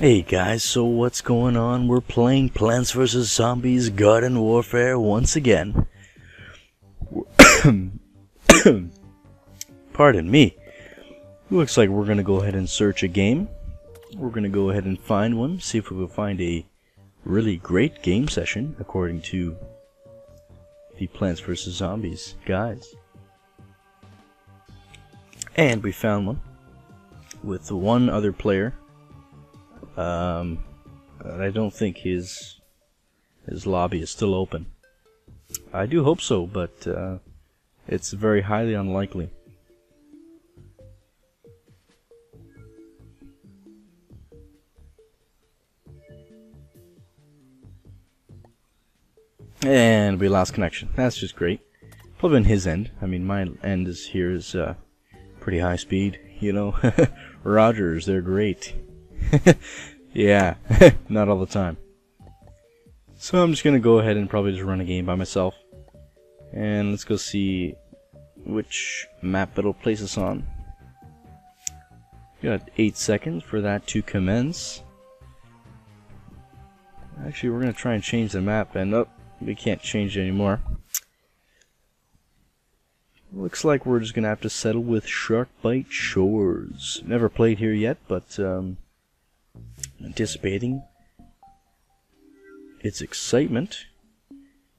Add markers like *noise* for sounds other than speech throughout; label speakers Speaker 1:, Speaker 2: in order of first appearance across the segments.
Speaker 1: Hey guys, so what's going on? We're playing Plants vs. Zombies Garden Warfare once again. *coughs* Pardon me. Looks like we're gonna go ahead and search a game. We're gonna go ahead and find one, see if we can find a really great game session according to the Plants vs. Zombies guys. And we found one with one other player um, I don't think his his lobby is still open. I do hope so, but uh, it's very highly unlikely. And we lost connection. That's just great. Probably on his end. I mean, my end is here is uh, pretty high speed. You know, *laughs* Rogers, they're great. *laughs* yeah, *laughs* not all the time. So I'm just gonna go ahead and probably just run a game by myself. And let's go see which map it'll place us on. Got 8 seconds for that to commence. Actually, we're gonna try and change the map, and oh, we can't change it anymore. Looks like we're just gonna have to settle with Sharkbite Shores. Never played here yet, but um, anticipating its excitement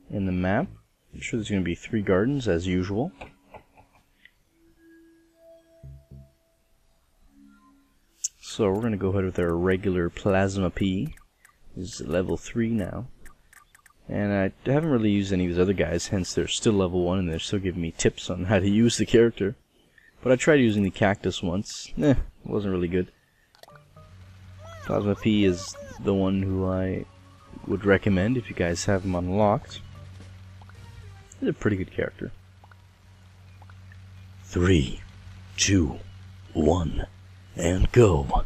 Speaker 1: in the map. I'm sure there's going to be three gardens as usual. So we're going to go ahead with our regular Plasma Pea. This is level 3 now. And I haven't really used any of these other guys, hence they're still level 1 and they're still giving me tips on how to *laughs* use the character. But I tried using the cactus once. Eh, it wasn't really good. Plasma Pea is the one who I would recommend if you guys have him unlocked. He's a pretty good character. Three, two, one, and go.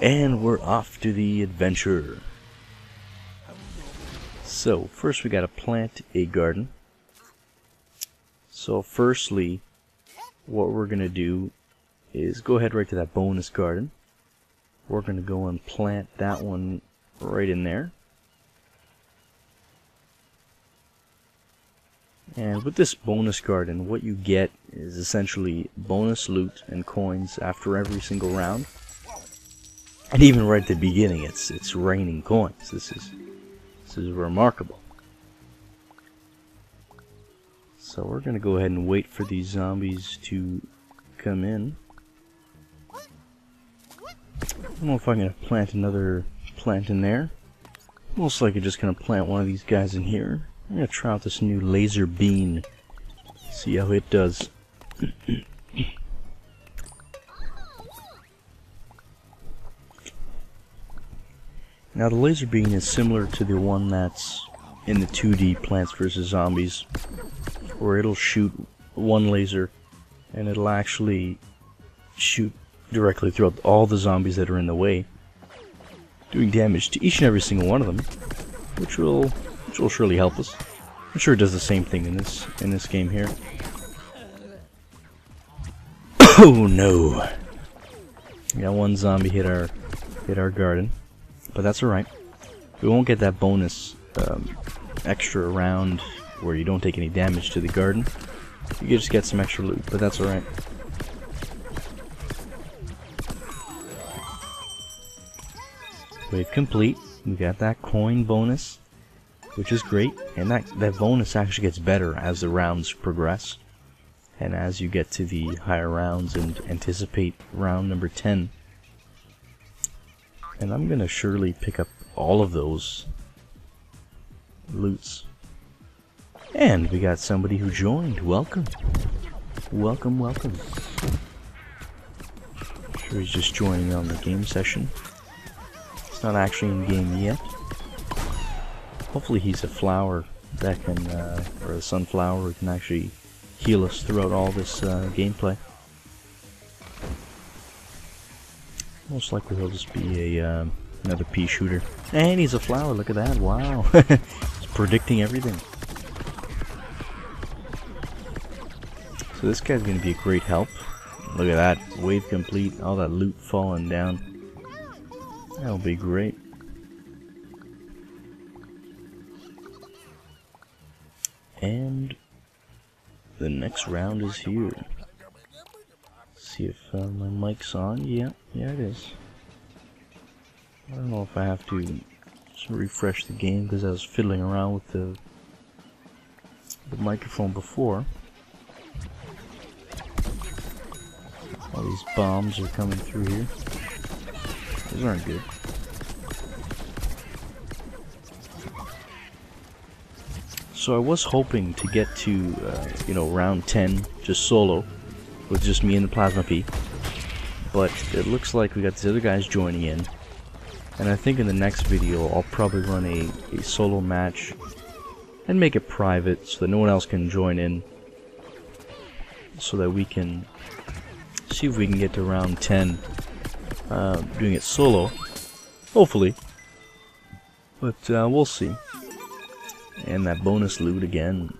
Speaker 1: And we're off to the adventure. So, first we gotta plant a garden. So, firstly, what we're gonna do is go ahead right to that bonus garden we're going to go and plant that one right in there. And with this bonus garden, what you get is essentially bonus loot and coins after every single round. And even right at the beginning, it's it's raining coins. This is this is remarkable. So we're gonna go ahead and wait for these zombies to come in. I don't know if I'm going to plant another plant in there. Most likely just going to plant one of these guys in here. I'm going to try out this new laser bean. See how it does. now the laser bean is similar to the one that's in the 2D Plants vs. Zombies. Where it'll shoot one laser and it'll actually shoot directly throughout all the zombies that are in the way, doing damage to each and every single one of them, which will which will surely help us. I'm sure it does the same thing in this in this game here. *coughs* oh no! Yeah, one zombie hit our hit our garden, but that's alright. We won't get that bonus um, extra round where you don't take any damage to the garden. You just get some extra loot, but that's alright. Wave complete. We got that coin bonus, which is great. And that, that bonus actually gets better as the rounds progress. And as you get to the higher rounds and anticipate round number 10. And I'm going to surely pick up all of those loots. And we got somebody who joined. Welcome. Welcome, welcome. Sure he's just joining on the game session. It's not actually in game yet. Hopefully he's a flower that can, uh, or a sunflower can actually heal us throughout all this uh, gameplay. Most likely he'll just be a um, another pea shooter. And he's a flower, look at that, wow. *laughs* he's predicting everything. So this guy's going to be a great help. Look at that, wave complete, all that loot falling down. That'll be great. And the next round is here. See if uh, my mic's on. Yeah, yeah it is. I don't know if I have to refresh the game because I was fiddling around with the the microphone before. All these bombs are coming through here. Those aren't good. So I was hoping to get to, uh, you know, round 10 just solo with just me and the Plasma Pea. But it looks like we got these other guys joining in. And I think in the next video I'll probably run a, a solo match and make it private so that no one else can join in. So that we can see if we can get to round 10 uh, doing it solo. Hopefully. But uh, we'll see. And that bonus loot again.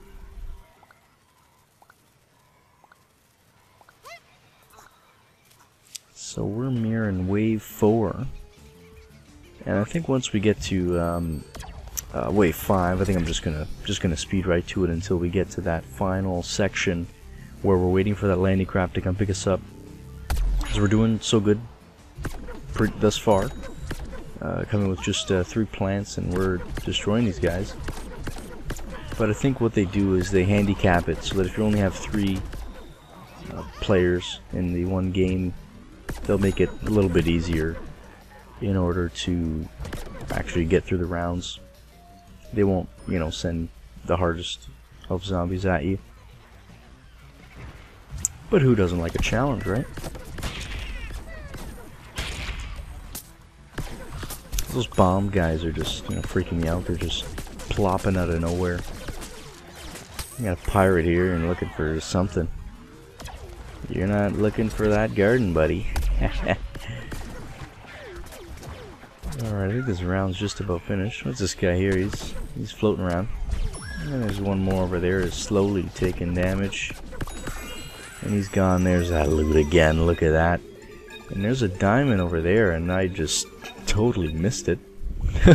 Speaker 1: So we're mirroring wave 4. And I think once we get to um, uh, wave 5, I think I'm just gonna just gonna speed right to it until we get to that final section where we're waiting for that landing craft to come pick us up. Because we're doing so good thus far. Uh, coming with just uh, three plants and we're destroying these guys. But I think what they do is they handicap it so that if you only have three uh, players in the one game, they'll make it a little bit easier in order to actually get through the rounds. They won't, you know, send the hardest of zombies at you. But who doesn't like a challenge, right? Those bomb guys are just, you know, freaking me out. They're just plopping out of nowhere. Got a pirate here and looking for something. You're not looking for that garden, buddy. *laughs* Alright, I think this round's just about finished. What's this guy here? He's he's floating around. And there's one more over there is slowly taking damage. And he's gone. There's that loot again. Look at that. And there's a diamond over there, and I just totally missed it.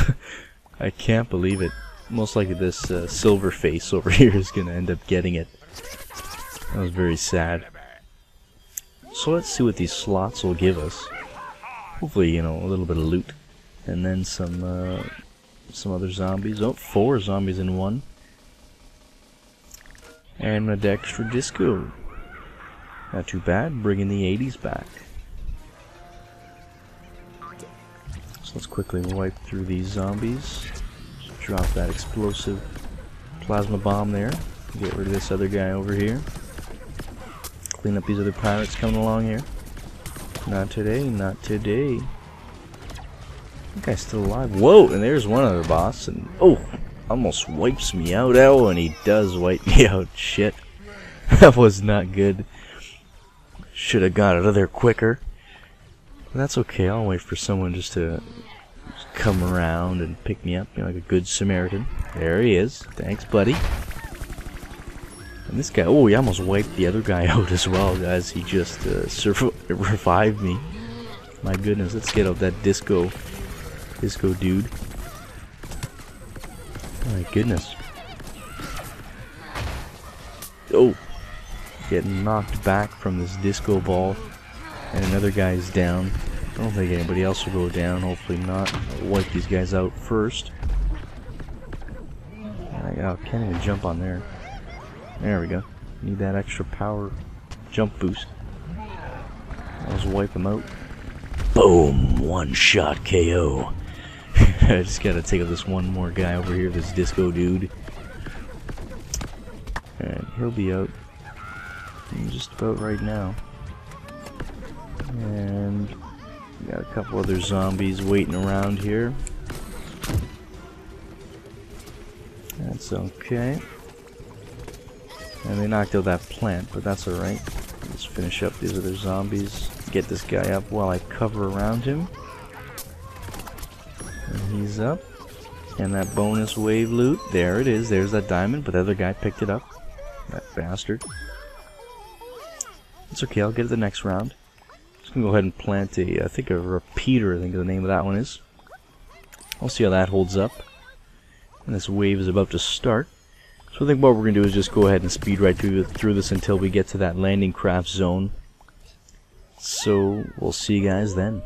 Speaker 1: *laughs* I can't believe it most likely this uh, silver face over *laughs* here is going to end up getting it. That was very sad. So let's see what these slots will give us. Hopefully, you know, a little bit of loot. And then some, uh, some other zombies. Oh, four zombies in one. And a Dextra Disco. Not too bad, bringing the 80s back. Let's quickly wipe through these zombies. Drop that explosive plasma bomb there. Get rid of this other guy over here. Clean up these other pirates coming along here. Not today, not today. That guy's still alive. Whoa, and there's one other boss. And oh, almost wipes me out. Oh, and he does wipe *laughs* me out. Shit. *laughs* that was not good. Should have got out of there quicker. That's okay. I'll wait for someone just to come around and pick me up, you know, like a good Samaritan. There he is. Thanks, buddy. And this guy, oh, he almost wiped the other guy *laughs* out as well, guys. He just uh, *laughs* revived me. My goodness, let's get out that disco, disco dude. My goodness. Oh, getting knocked back from this disco ball, and another guy's down. I don't think anybody else will go down. Hopefully not. I'll wipe these guys out first. I can't even jump on there. There we go. Need that extra power jump boost. I'll just wipe them out. Boom! One shot KO. *laughs* I just gotta take out this one more guy over here, this disco dude. And he'll be out just about right now. And we Got a couple other zombies waiting around here. That's okay. And they knocked out that plant, but that's alright. Let's finish up these other zombies. Get this guy up while I cover around him. And he's up. And that bonus wave loot, there it is. There's that diamond, but the other guy picked it up. That bastard. It's okay, I'll get it the next round. Just gonna go ahead and plant a, I think a repeater, I think the name of that one is. I'll see how that holds up. And this wave is about to start. So I think what we're going to do is just go ahead and speed right through, through this until we get to that landing craft zone. So we'll see you guys then.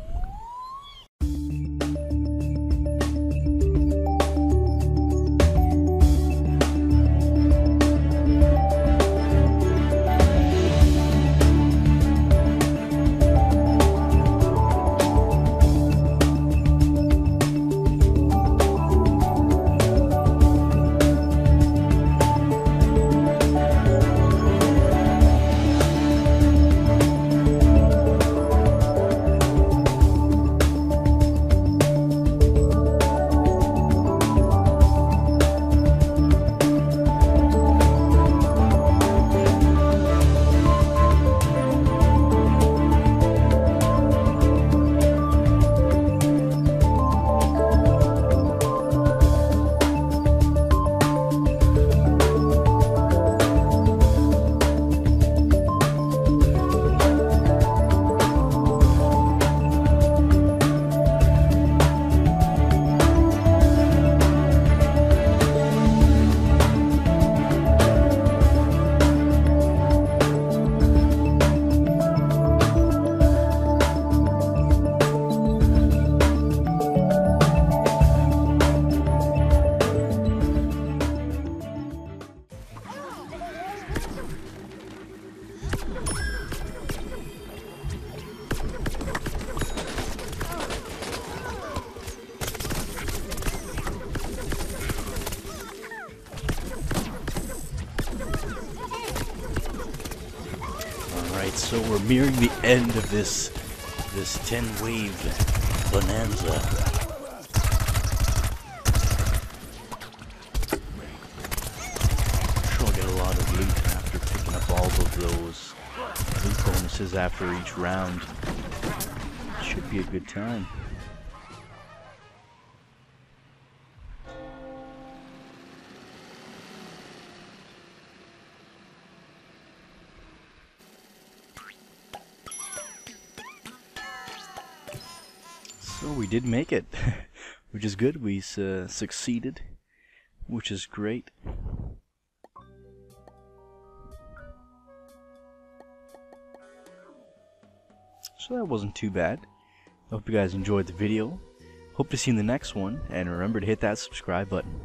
Speaker 1: So we're nearing the end of this this 10 wave bonanza. Sure I'll get a lot of loot after picking up all of those loot bonuses after each round. Should be a good time. So we did make it, *laughs* which is good. We uh, succeeded, which is great. So that wasn't too bad. I hope you guys enjoyed the video. Hope to see you in the next one, and remember to hit that subscribe button.